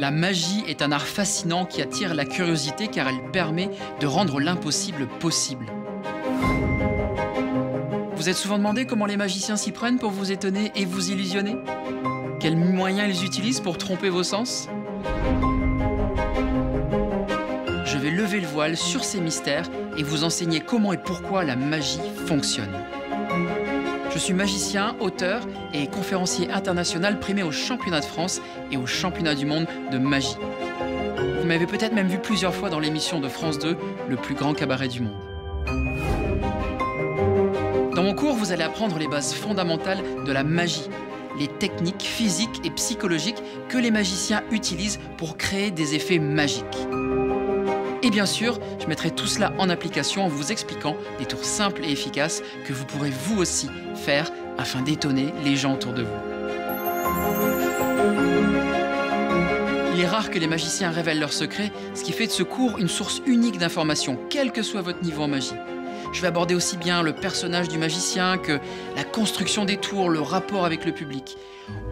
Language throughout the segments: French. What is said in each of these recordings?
La magie est un art fascinant qui attire la curiosité car elle permet de rendre l'impossible possible. Vous êtes souvent demandé comment les magiciens s'y prennent pour vous étonner et vous illusionner? Quels moyens ils utilisent pour tromper vos sens? Je vais lever le voile sur ces mystères et vous enseigner comment et pourquoi la magie fonctionne. Je suis magicien, auteur et conférencier international primé au championnat de France et au championnat du monde de magie. Vous m'avez peut-être même vu plusieurs fois dans l'émission de France 2, le plus grand cabaret du monde. Dans mon cours, vous allez apprendre les bases fondamentales de la magie, les techniques physiques et psychologiques que les magiciens utilisent pour créer des effets magiques. Et bien sûr, je mettrai tout cela en application en vous expliquant des tours simples et efficaces que vous pourrez vous aussi faire afin d'étonner les gens autour de vous. Il est rare que les magiciens révèlent leurs secrets, ce qui fait de ce cours une source unique d'informations, quel que soit votre niveau en magie. Je vais aborder aussi bien le personnage du magicien que la construction des tours, le rapport avec le public,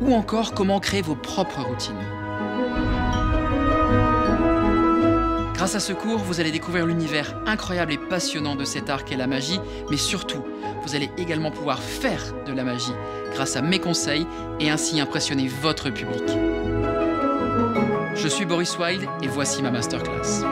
ou encore comment créer vos propres routines. Grâce à ce cours, vous allez découvrir l'univers incroyable et passionnant de cet art qu'est la magie, mais surtout, vous allez également pouvoir faire de la magie grâce à mes conseils et ainsi impressionner votre public. Je suis Boris Wilde et voici ma masterclass.